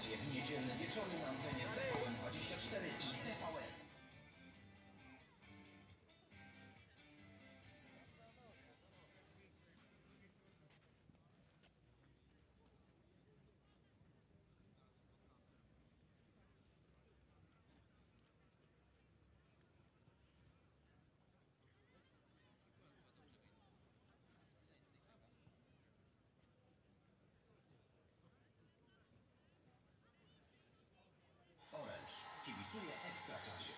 emocje w niedzielne wieczory na antenie TVN24 i TVN. Ekstraklasie.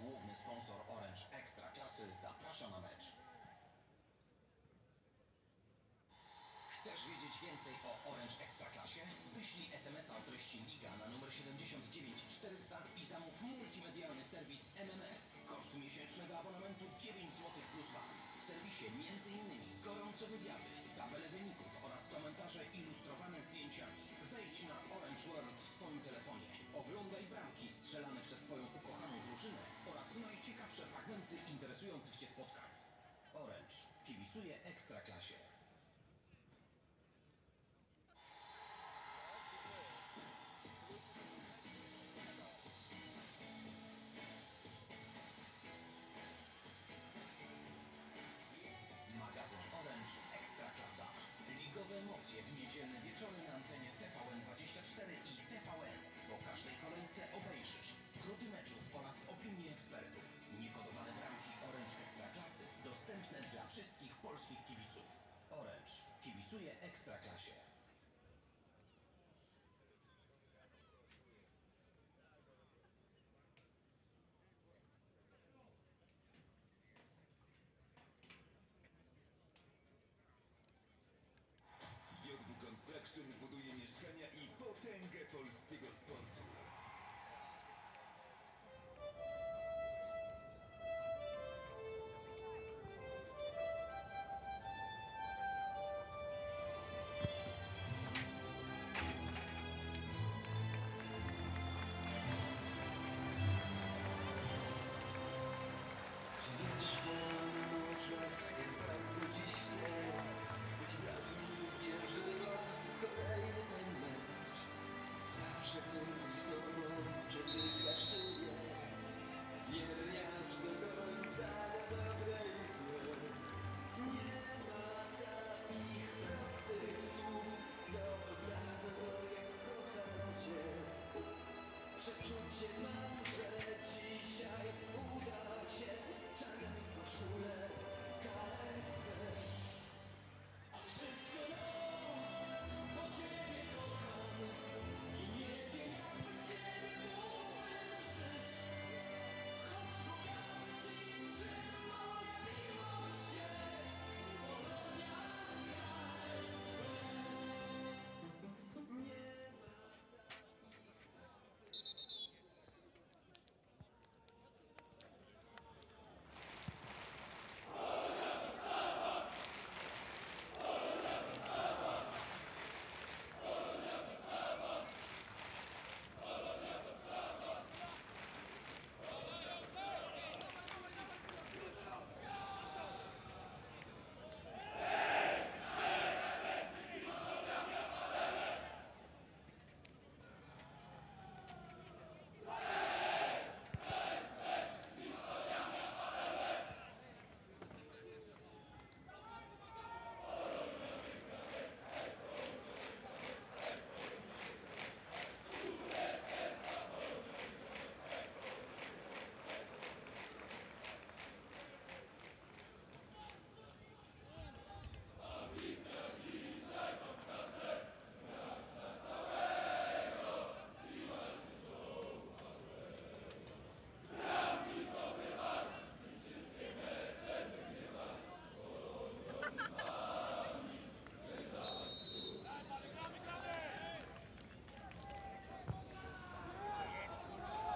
Główny sponsor Orange Ekstraklasy zaprasza na mecz. Więcej o Orange Ekstraklasie? Wyślij SMS-a o treści Liga na numer 79400 i zamów multimedialny serwis MMS. Koszt miesięcznego abonamentu 9 zł plus VAT. W serwisie m.in. gorące wywiady, tabele wyników oraz komentarze ilustrowane zdjęciami. Wejdź na Orange World w Twoim telefonie. Oglądaj bramki strzelane przez Twoją ukochaną drużynę oraz najciekawsze fragmenty interesujących Cię spotkań. Orange kibicuje Ekstraklasie. Construction buduje mieszkania i potęgę polskiego sportu. Shake my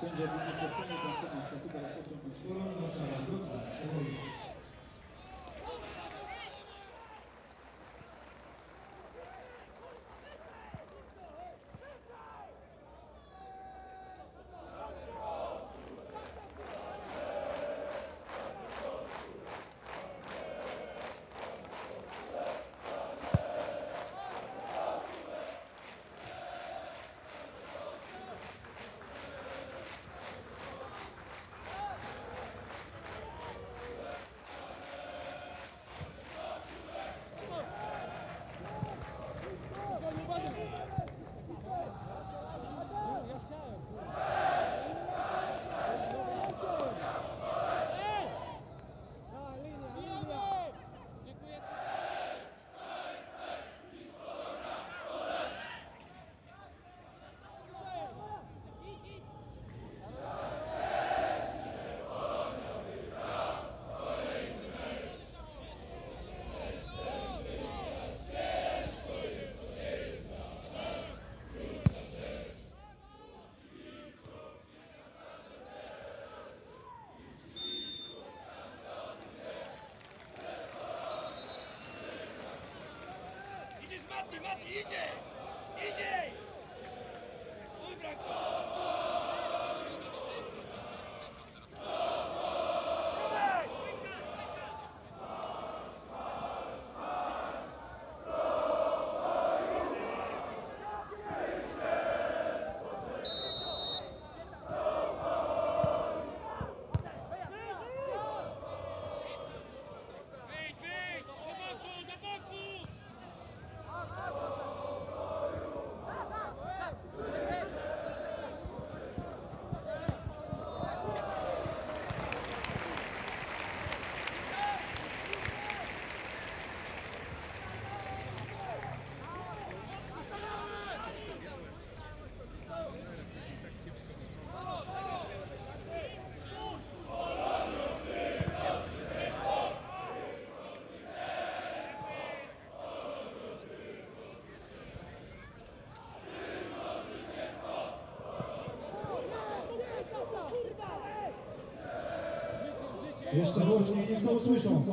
Sędzia będzie Mati, Mati, idzie! Idzie! Jeszcze głośniej, niech to usłyszą.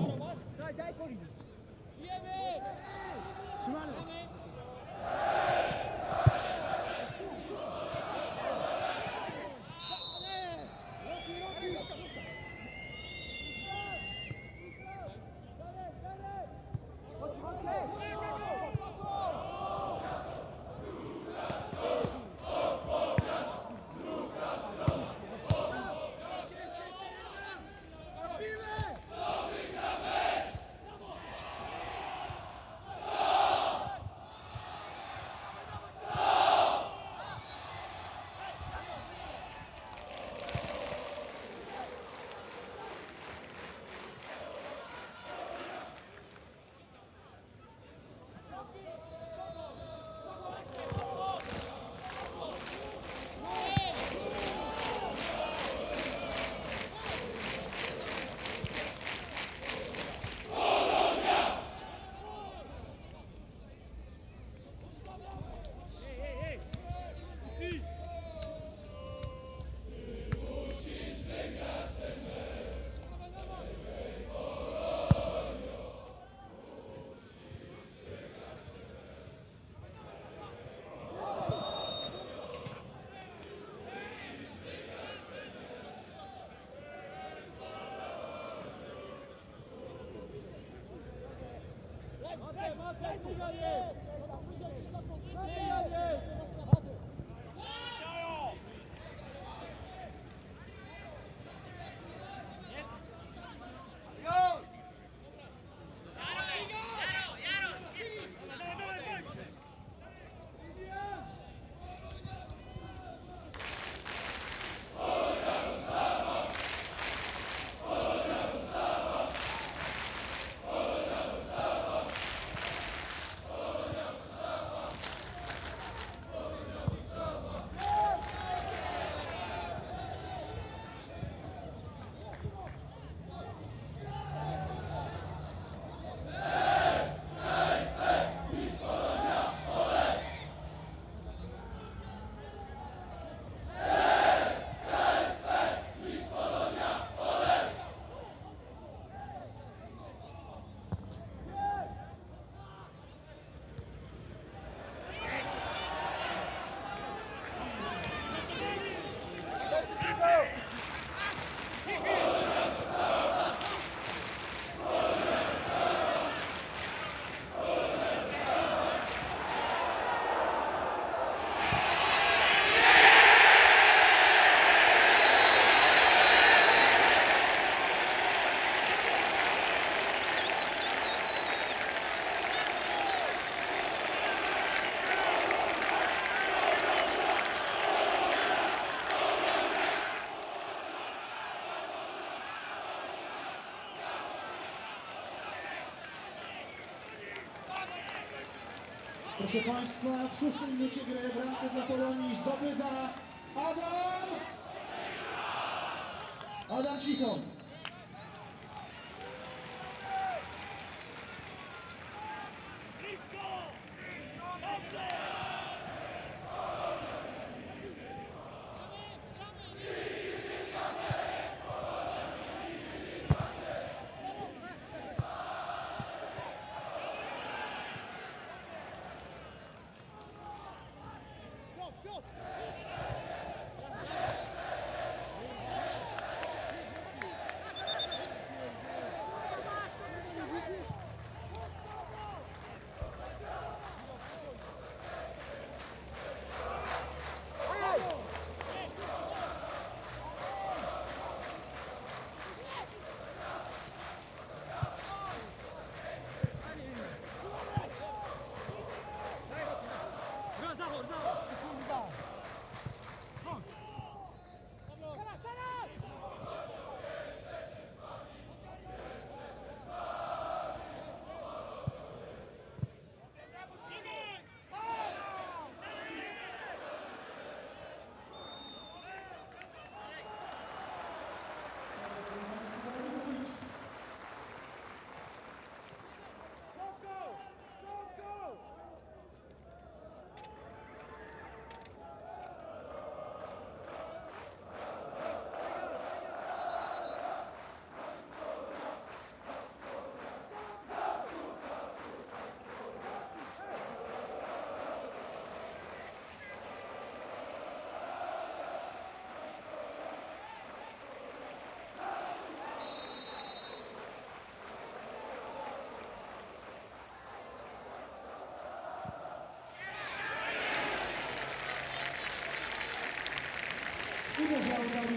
people. Proszę Państwa, w szóstej minucie gry bramkę dla Polonii zdobywa Adam! Adam Cichon. Yes!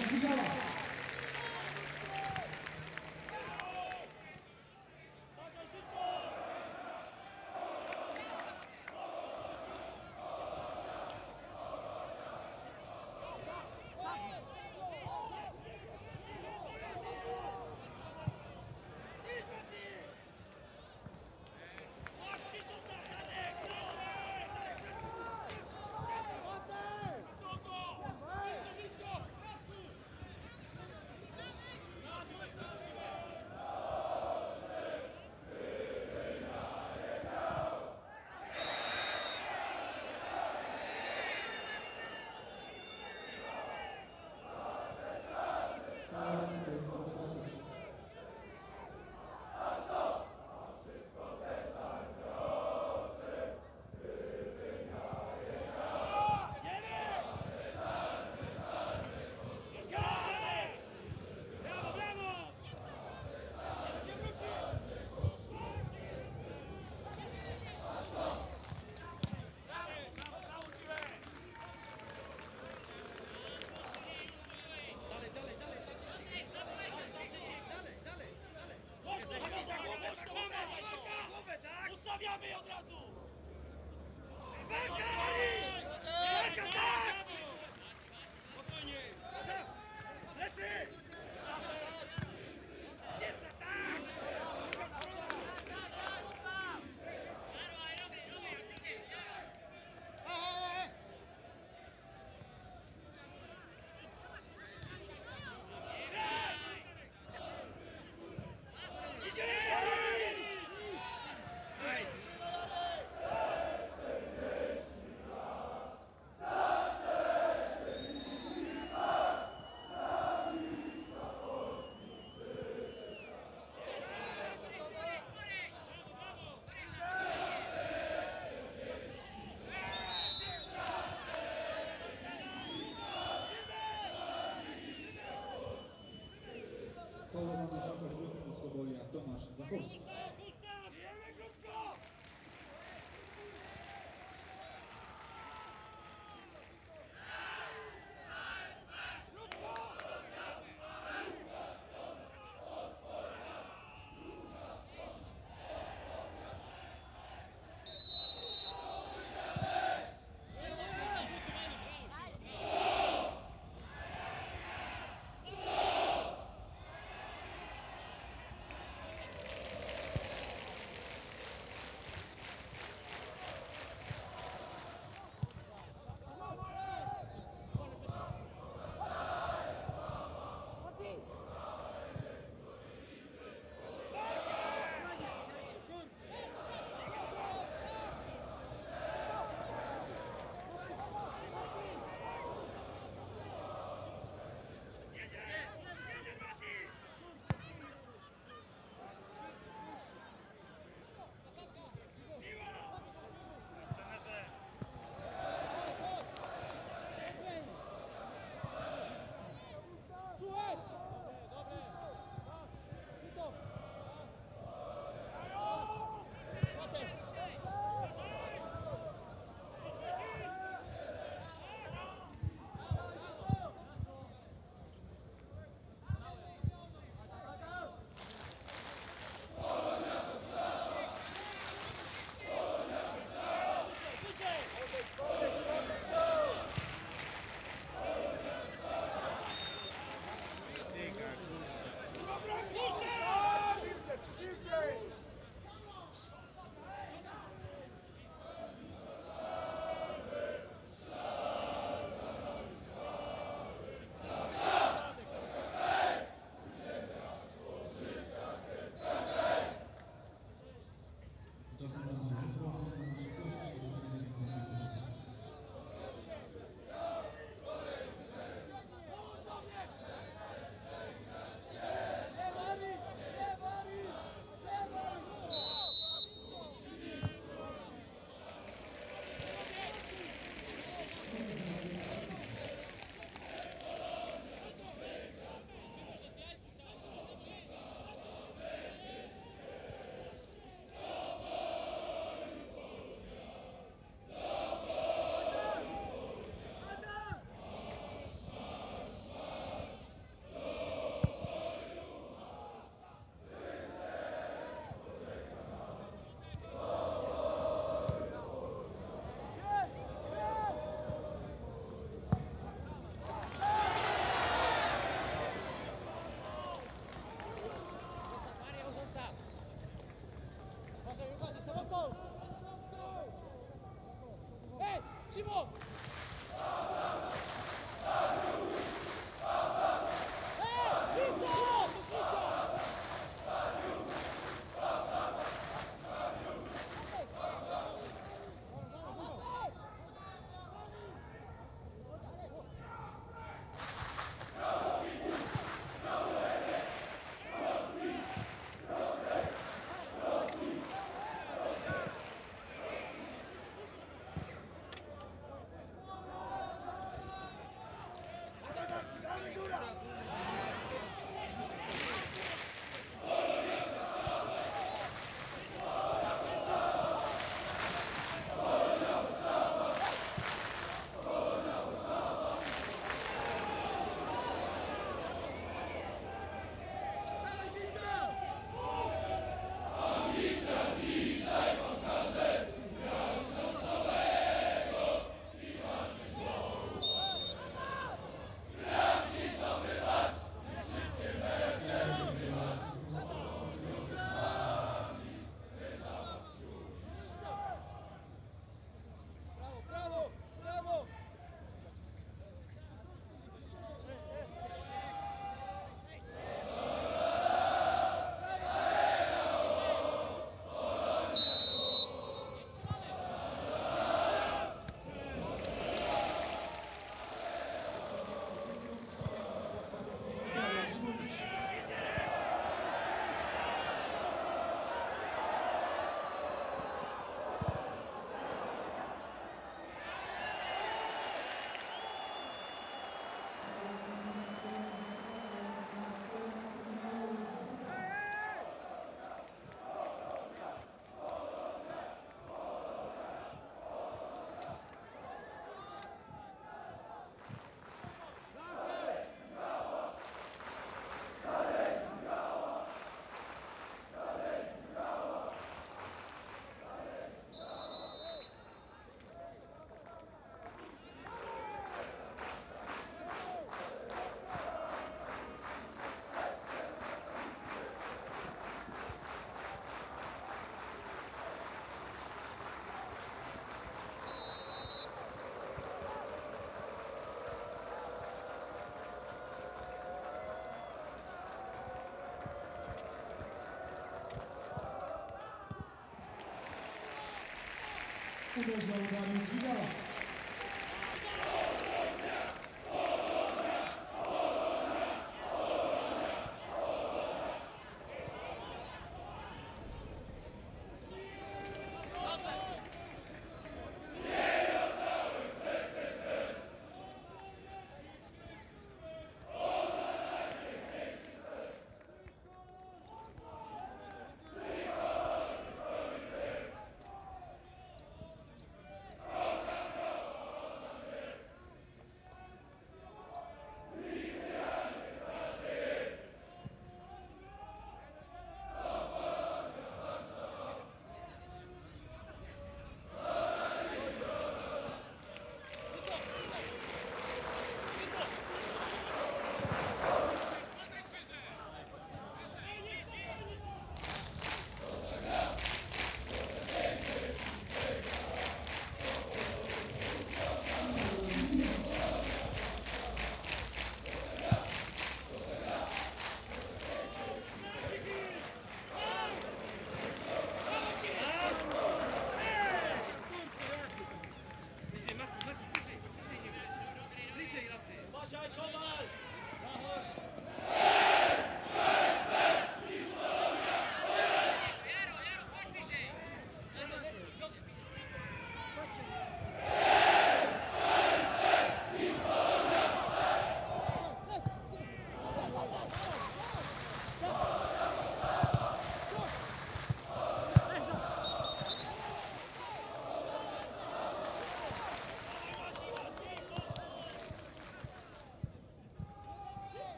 Музыкала. questions, of course. Simon Kudozov'dan Müslüman.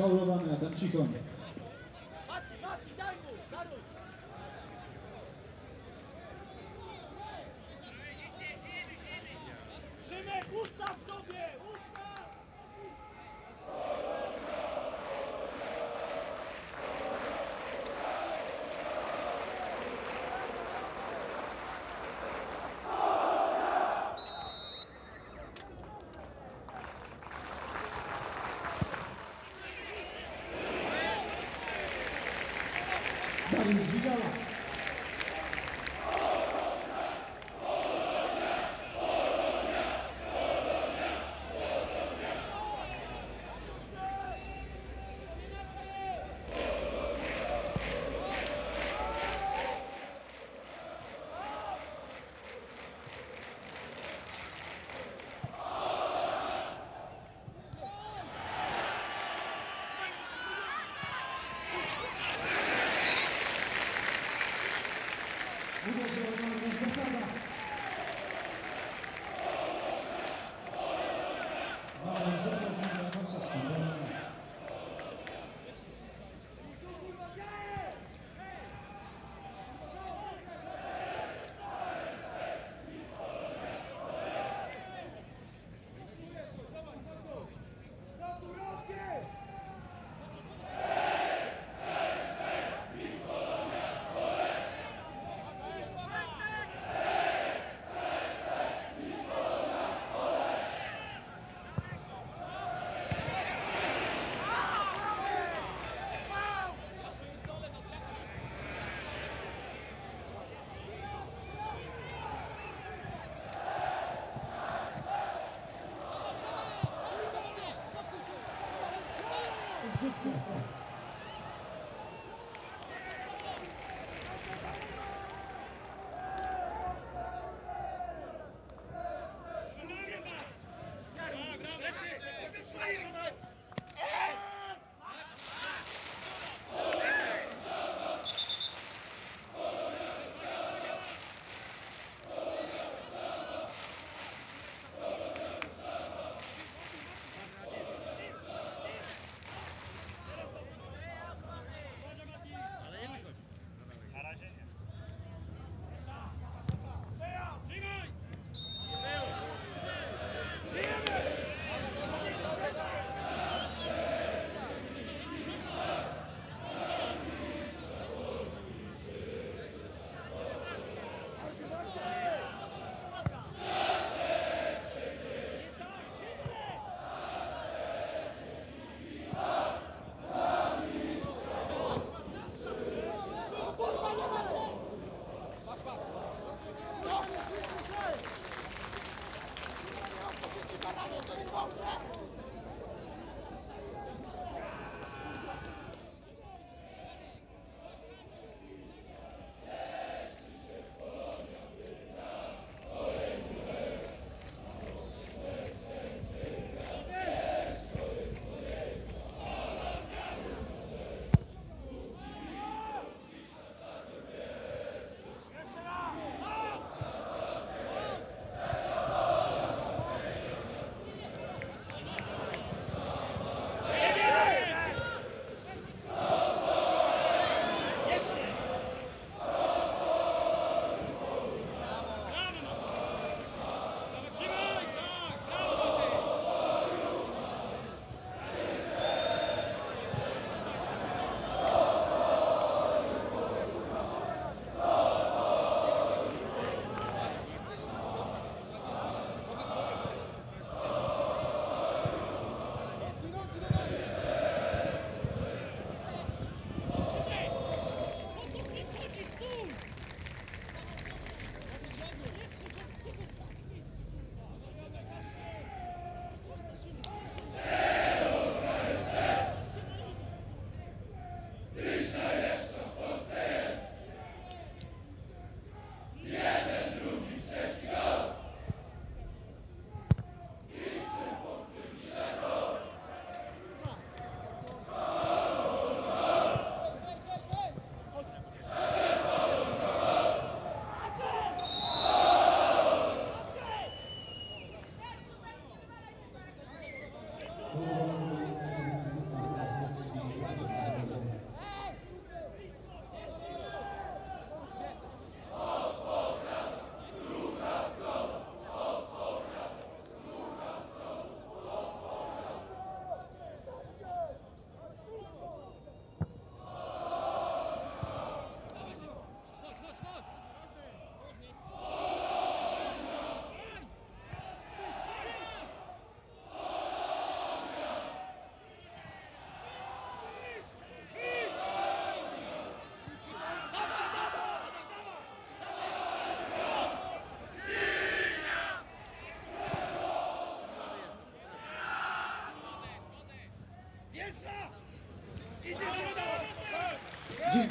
Faulowany Adam Cichoń.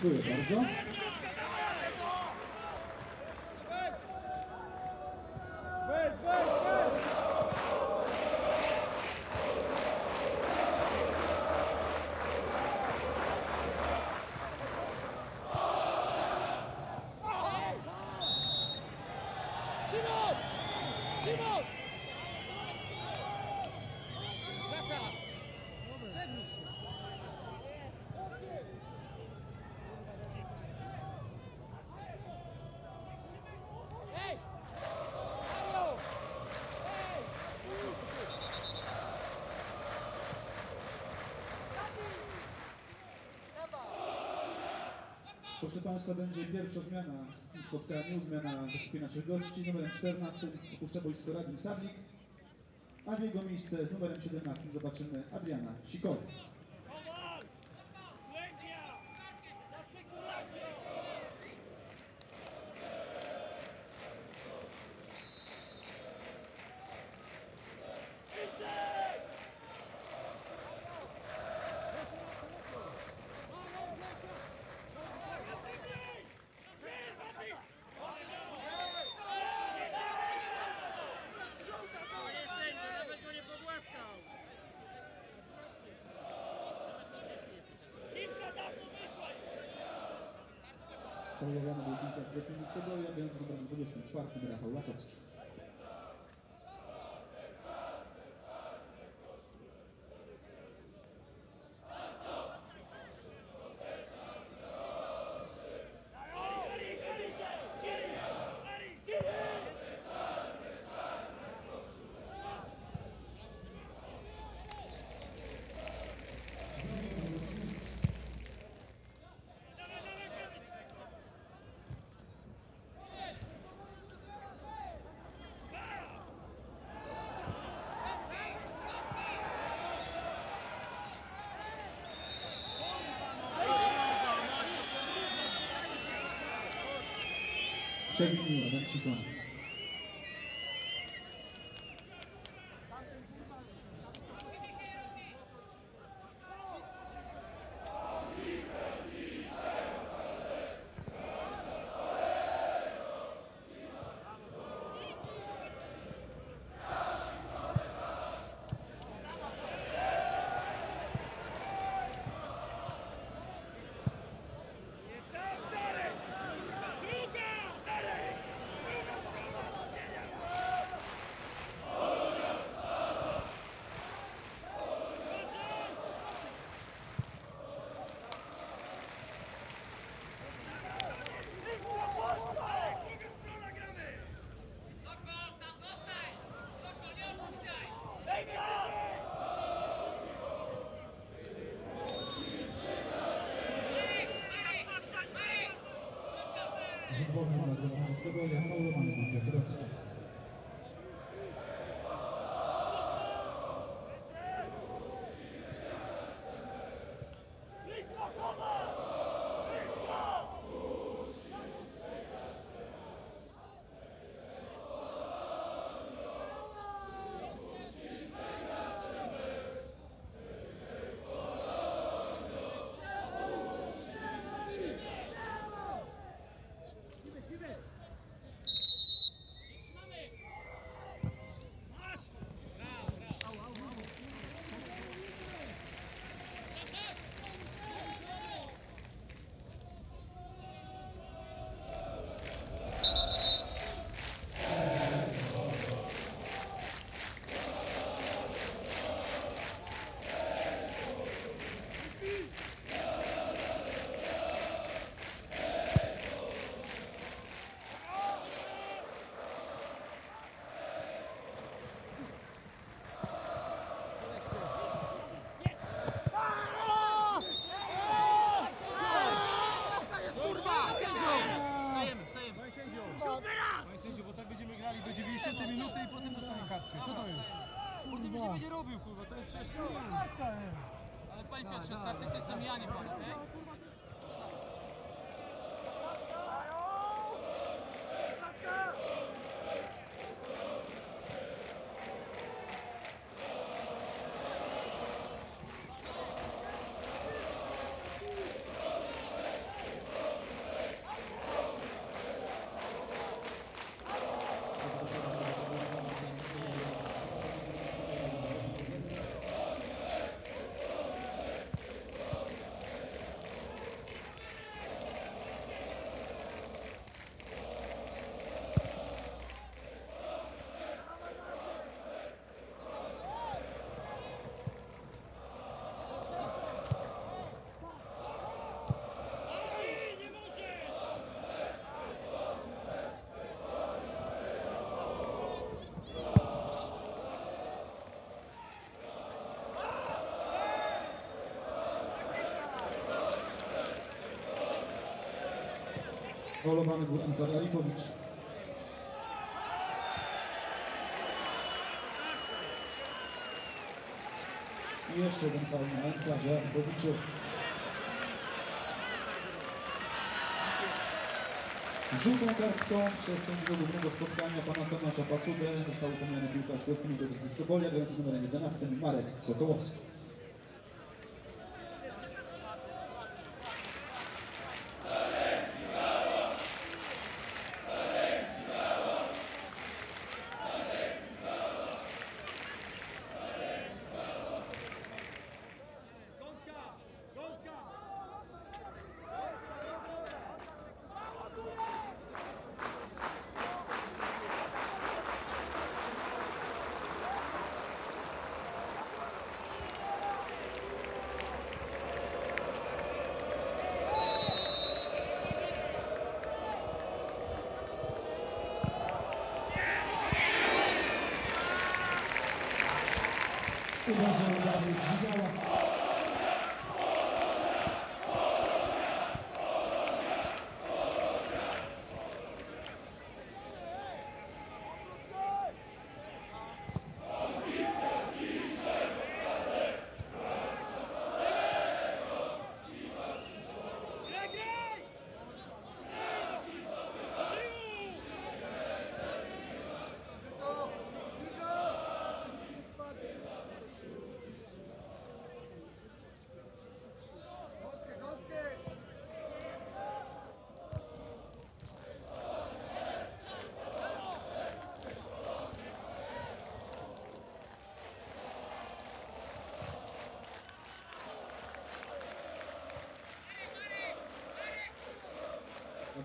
Dziękuję bardzo. Trzymaj! Trzymaj! Proszę Państwa, będzie pierwsza zmiana w spotkaniu, zmiana w naszych gości. Numerem 14 opuszcza boisko Radim Sablik, a w jego miejsce z numerem 17 zobaczymy Adriana Sikory. Piłkarz Lepińskiego, ja będę z numerem 24 Rafał Lasowski. 最近我在吃光。Przecież... Karta jest. Ale panie Piotrze, kartek to jest namijanie pana, nie? Faulowany był Ansar Arifowicz. I jeszcze jeden faul na Ansarze Arifowiczu. Żółtą kartką przez sędziego głównego spotkania pana Tomasza Pacudę został upomniany piłkarz Gorkinuto z Dyskopolia, grający numerem 11 Marek Sokołowski. Uważam, że już dźwigała.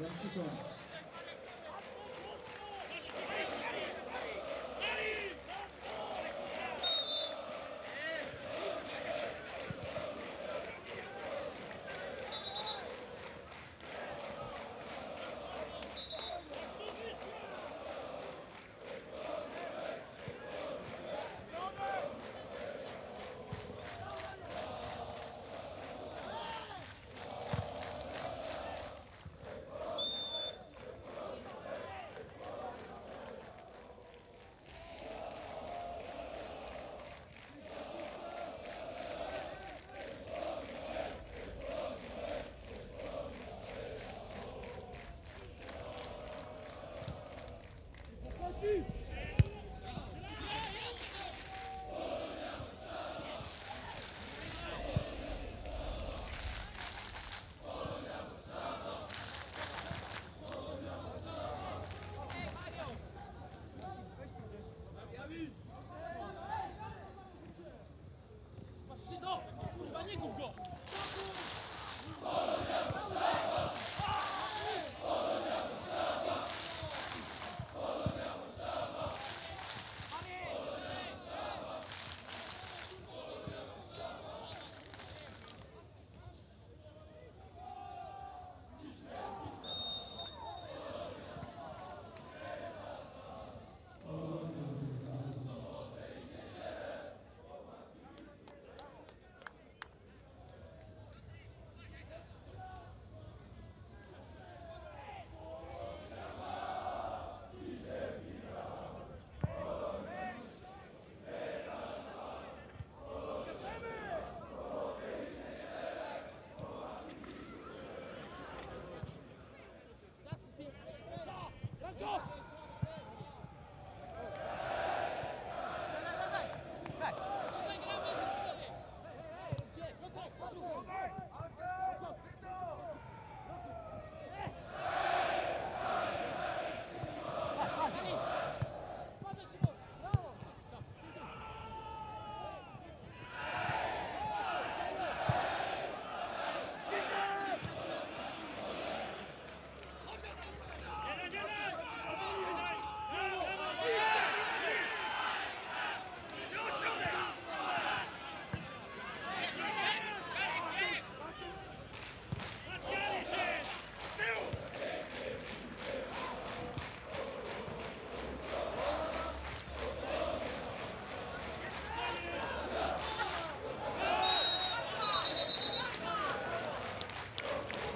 Adam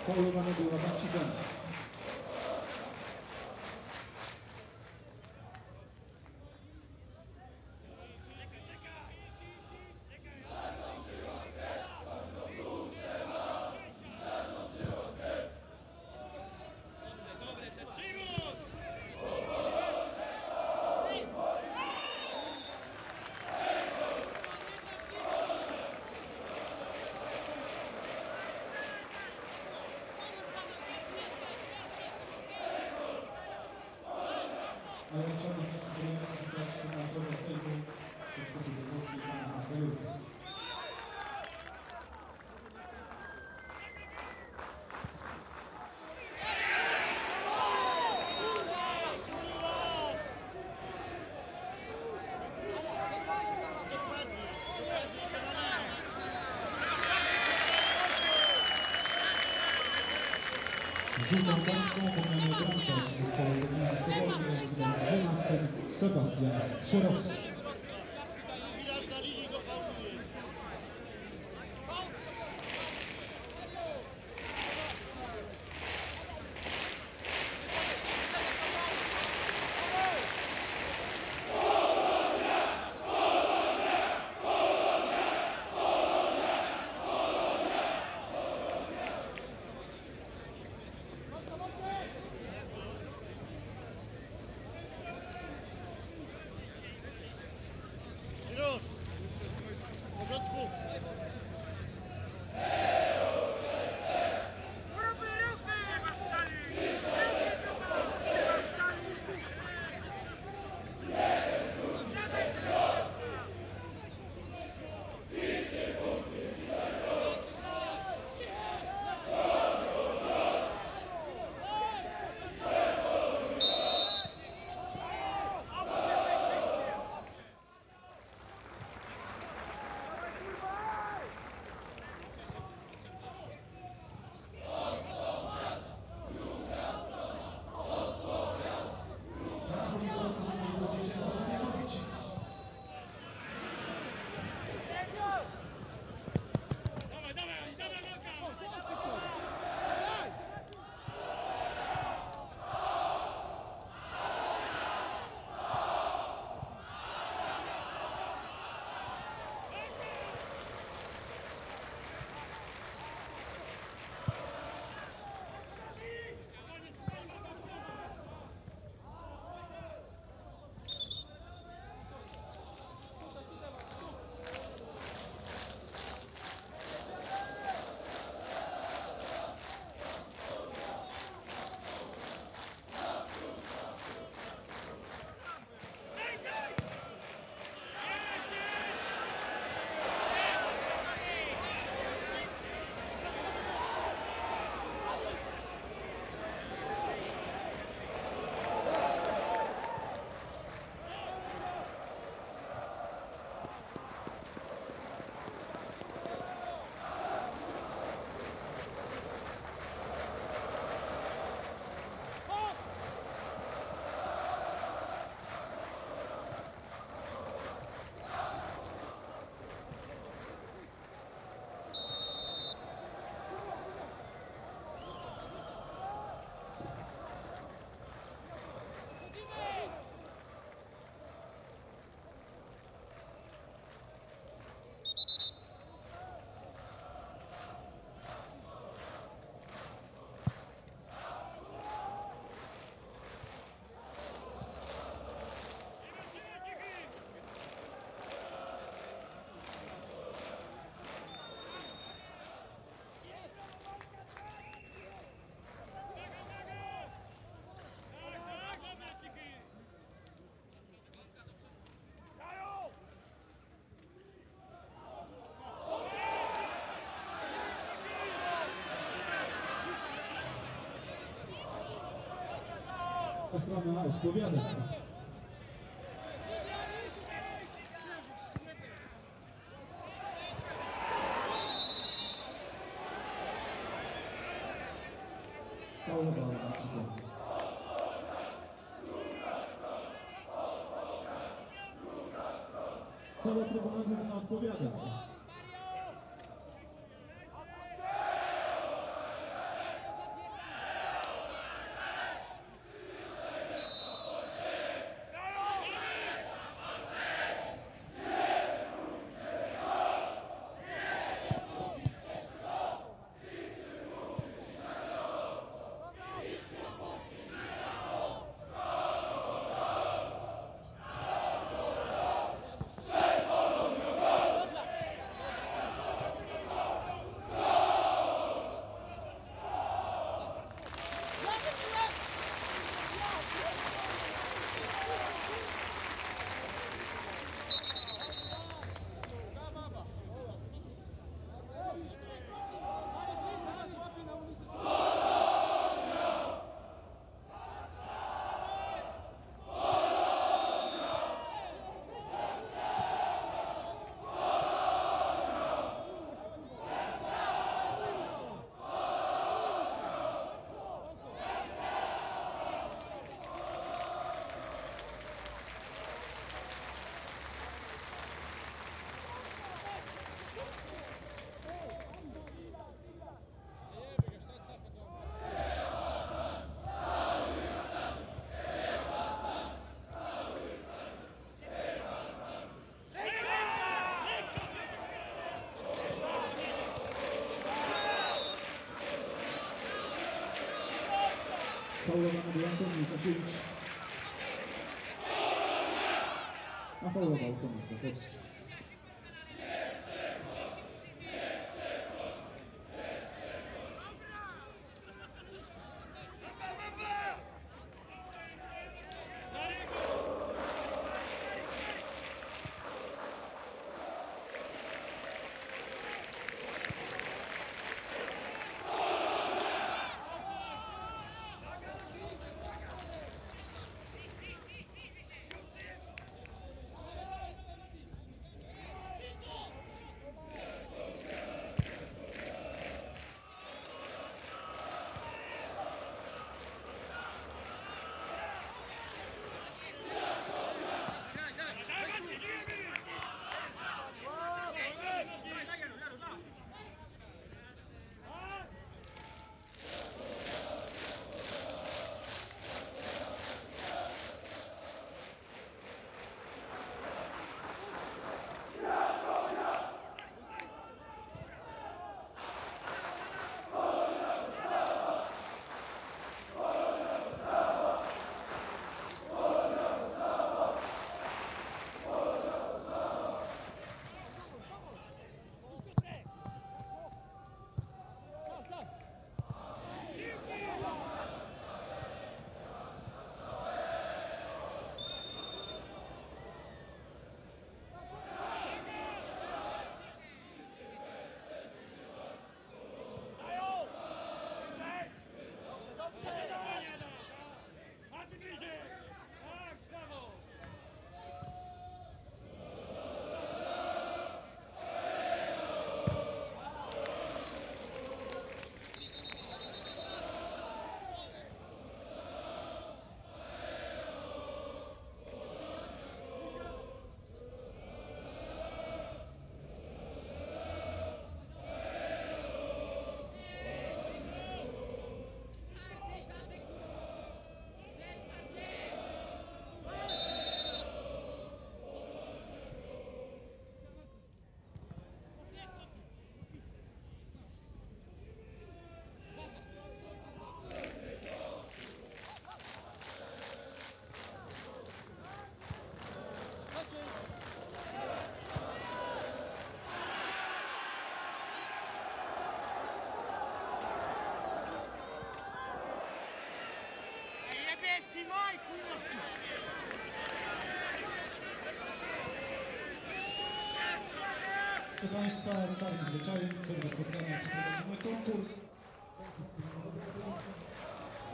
Faulowany był Adam Żyta Danko pokonał bramkarz zespołu 11 roku, Sebastian Przerowski. astronauta, estou vendo? Affolder de Antoni Kosiewicz. Affolder Antoni Kosiewicz. Państwa, starym zwyczajem całego spotkania przeprowadzimy konkurs.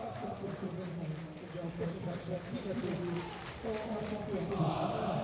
A w konkursie wezmą udział proszę Państwa, które to następują.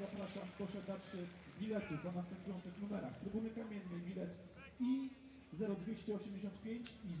zapraszam posiadaczy biletów o następujących numerach. Z trybuny kamiennej bilet i 0285 i